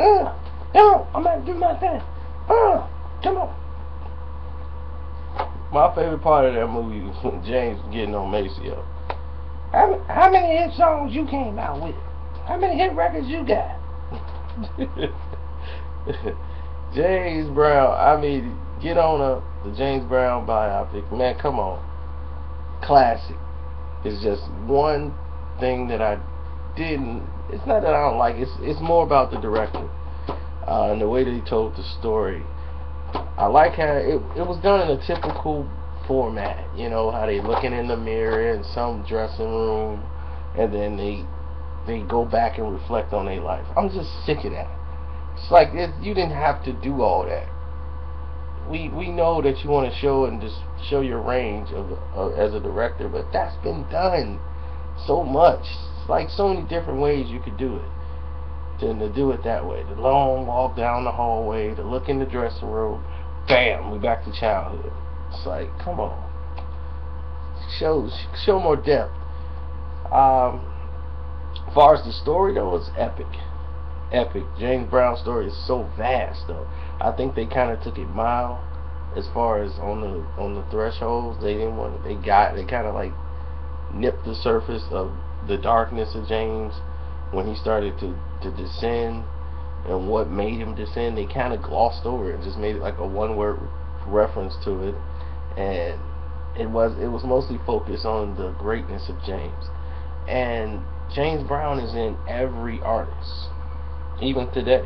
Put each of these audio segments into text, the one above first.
Uh, no, I'm gonna do my thing. Uh, come on. My favorite part of that movie was when James getting on Maceo. How, how many hit songs you came out with? How many hit records you got? James Brown, I mean, get on a the James Brown biopic, man. Come on, classic. It's just one thing that I didn't. It's not that I don't like. It's it's more about the director uh, and the way that he told the story. I like how it it was done in a typical format. You know how they looking in the mirror in some dressing room, and then they they go back and reflect on their life. I'm just sick of that. It's like it, you didn't have to do all that. We we know that you want to show and just show your range of uh, as a director, but that's been done so much. It's like so many different ways you could do it. Than to do it that way. The long walk down the hallway, the look in the dressing room, bam, we back to childhood. It's like, come on. Show show more depth. Um as far as the story though, it's epic. Epic. James Brown's story is so vast though. I think they kinda took it mild as far as on the on the thresholds. They didn't want they got they kinda like nipped the surface of the darkness of James when he started to, to descend and what made him descend, they kind of glossed over it and just made it like a one word reference to it. And it was it was mostly focused on the greatness of James. And James Brown is in every artist, even today.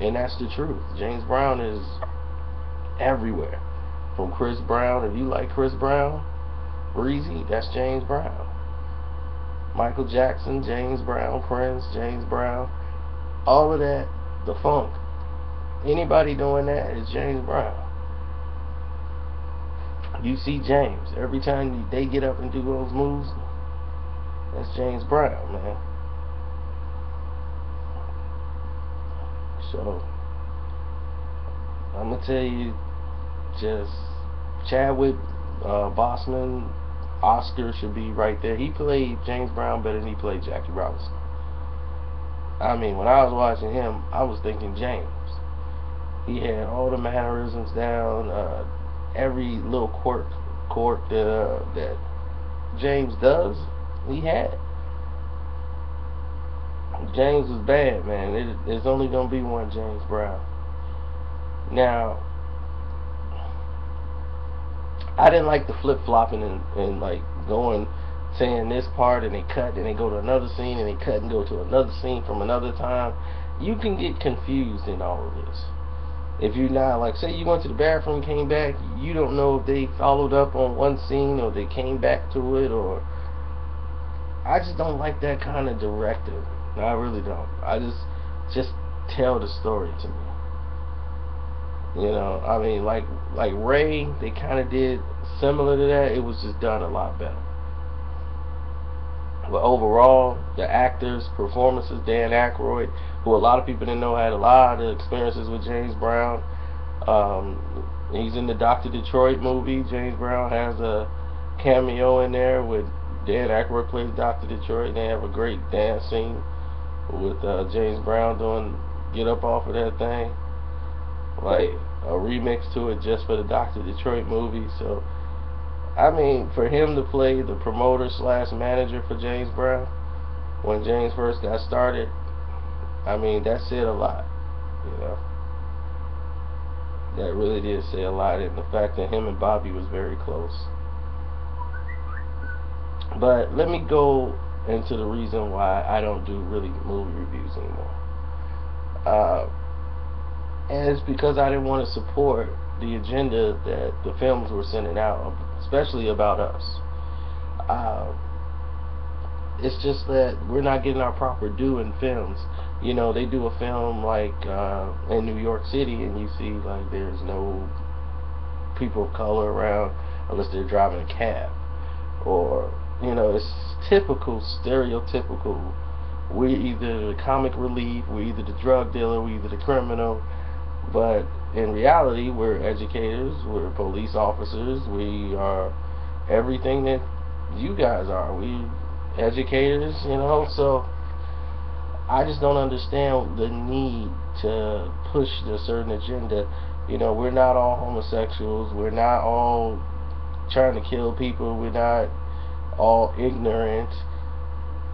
And that's the truth. James Brown is everywhere. From Chris Brown, if you like Chris Brown, Breezy, that's James Brown. Michael Jackson, James Brown, Prince, James Brown, all of that, the funk. Anybody doing that is James Brown. You see James every time they get up and do those moves. That's James Brown, man. So I'm gonna tell you, just Chadwick uh, Boseman Oscar should be right there. He played James Brown better than he played Jackie Robinson. I mean, when I was watching him, I was thinking James. He had all the mannerisms down, uh, every little quirk, quirk that uh, that James does, he had. James was bad, man. It, only gonna be one James Brown. Now, I didn't like the flip flopping and, and like going saying this part and they cut and they go to another scene and they cut and go to another scene from another time. You can get confused in all of this. If you're not like say you went to the bathroom came back, you don't know if they followed up on one scene or they came back to it or I just don't like that kind of directive. I really don't. I just just tell the story to me. You know, I mean, like like Ray, they kind of did similar to that. It was just done a lot better. But overall, the actors' performances, Dan Aykroyd, who a lot of people didn't know had a lot of experiences with James Brown. Um, he's in the Doctor Detroit movie. James Brown has a cameo in there with Dan Aykroyd plays Doctor Detroit. They have a great dance scene with uh, James Brown doing "Get Up Off of That Thing." like a remix to it just for the Doctor Detroit movie. So, I mean, for him to play the promoter slash manager for James Brown when James first got started, I mean, that said a lot, you know. That really did say a lot, and the fact that him and Bobby was very close. But let me go into the reason why I don't do really movie reviews anymore. Uh, and it's because I didn't want to support the agenda that the films were sending out, especially about us. Uh, it's just that we're not getting our proper due in films. You know, they do a film like uh, in New York City, and you see like there's no people of color around unless they're driving a cab, or you know, it's typical, stereotypical. We're either the comic relief, we're either the drug dealer, we're either the criminal but in reality, we're educators, we're police officers, we are everything that you guys are. We educators, you know, so I just don't understand the need to push a certain agenda. You know, we're not all homosexuals. We're not all trying to kill people. We're not all ignorant.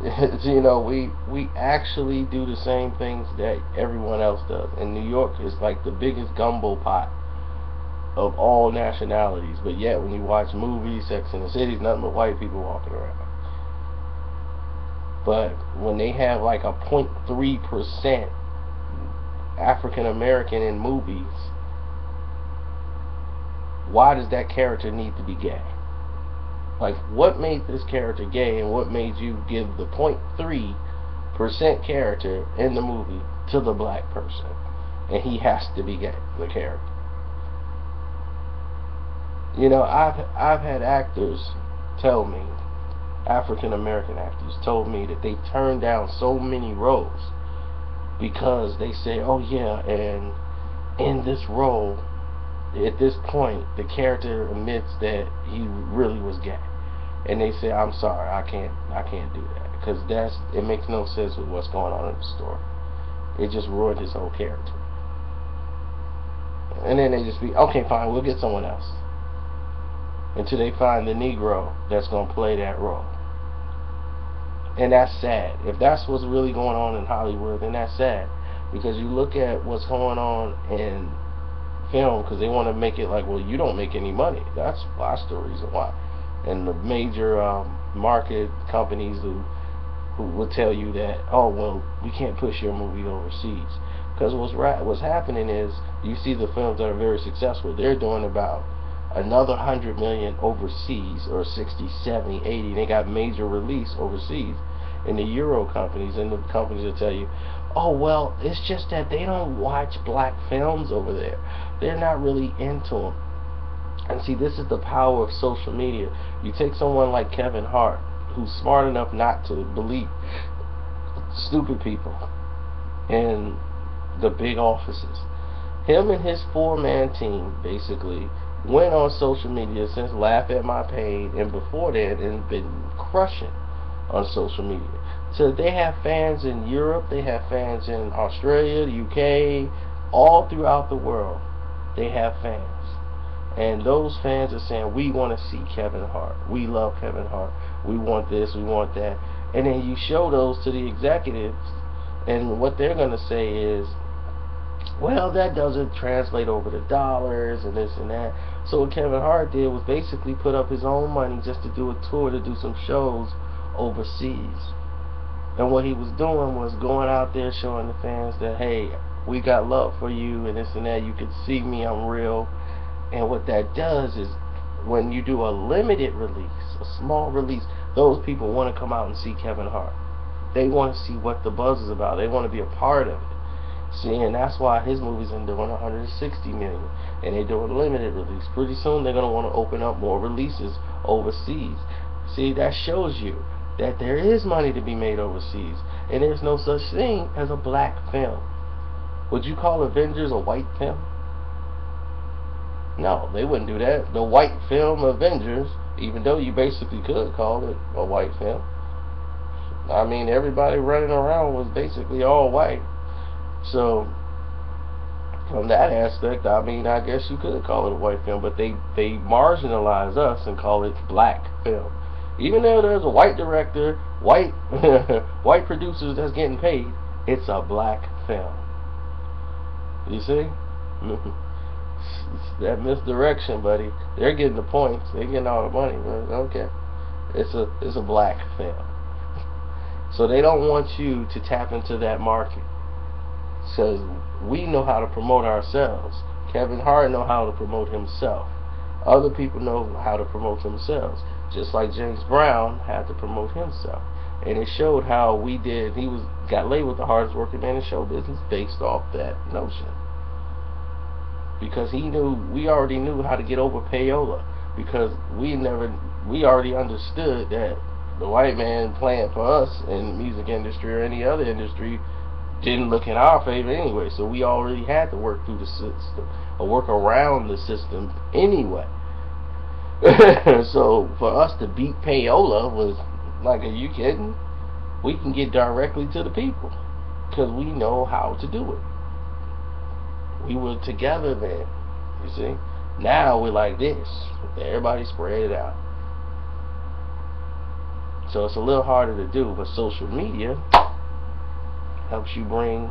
you know, we we actually do the same things that everyone else does. And New York is like the biggest gumbo pot of all nationalities. But yet, when you watch movies, Sex in the City, nothing but white people walking around. But when they have like a 0.3 percent African American in movies, why does that character need to be gay? Like, what made this character gay, and what made you give the 0.3 percent character in the movie to the black person, and he has to be gay, the character? You know, I've I've had actors tell me, African American actors told me that they turned down so many roles because they say, "Oh yeah, and in this role, at this point, the character admits that he really was gay," and they say, "I'm sorry, I can't, I can't do that because that's it makes no sense with what's going on in the store. It just ruined his whole character." And then they just be, "Okay, fine, we'll get someone else." until they find the Negro that's to play that role. And that's sad. If that's what's really going on in Hollywood, then that's sad. Because you look at what's going on in film, because they want to make it like, well, you don't make any money. That's, that's the reason why. And the major um, market companies who who will tell you that, oh, well, we can't push your movie overseas. Because what's, what's happening is, you see the films that are very successful, they're doing about another 100 million overseas or 60 70 80 they got major release overseas in the euro companies and the companies will tell you oh well it's just that they don't watch black films over there they're not really into them and see this is the power of social media you take someone like Kevin Hart who's smart enough not to believe stupid people in the big offices him and his four-man team basically went on social media since Laugh at My Pain and before that and been crushing on social media. So they have fans in Europe, they have fans in Australia, the UK, all throughout the world. They have fans. And those fans are saying, we want to see Kevin Hart. We love Kevin Hart. We want this, we want that. And then you show those to the executives, and what they're going to say is, well, that doesn't translate over to dollars and this and that. So what Kevin Hart did was basically put up his own money just to do a tour to do some shows overseas. And what he was doing was going out there showing the fans that, hey, we got love for you and this and that. You can see me, I'm real. And what that does is when you do a limited release, a small release, those people want to come out and see Kevin Hart. They want to see what the buzz is about. They want to be a part of it. See, and that's why his movies are doing 160 million, and they're doing limited release. Pretty soon they're gonna want to open up more releases overseas. See, that shows you that there is money to be made overseas, and there's no such thing as a black film. Would you call Avengers a white film? No, they wouldn't do that. The white film Avengers, even though you basically could call it a white film. I mean, everybody running around was basically all white. So from that aspect, I mean, I guess you could call it a white film, but they they marginalize us and call it black film. Even though there's a white director, white white producers that's getting paid, it's a black film. You see? that misdirection, buddy. They're getting the points. They're getting all the money. But Okay. It's a it's a black film. So they don't want you to tap into that market says we know how to promote ourselves. Kevin Hart know how to promote himself. Other people know how to promote themselves. Just like James Brown had to promote himself. And it showed how we did he was got labeled the hardest working man in show business based off that notion. Because he knew we already knew how to get over payola. Because we never we already understood that the white man playing for us in the music industry or any other industry didn't look in our favor anyway. So we already had to work through the system or work around the system anyway. so for us to beat payola was like, are you kidding? We can get directly to the people because we know how to do it. We were together then, you see. Now we're like this. Everybody spread it out. So it's a little harder to do, but social media helps you bring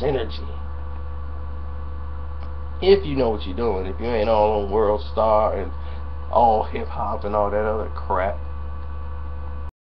synergy. If you know what you're doing, if you ain't all on World Star and all hip hop and all that other crap.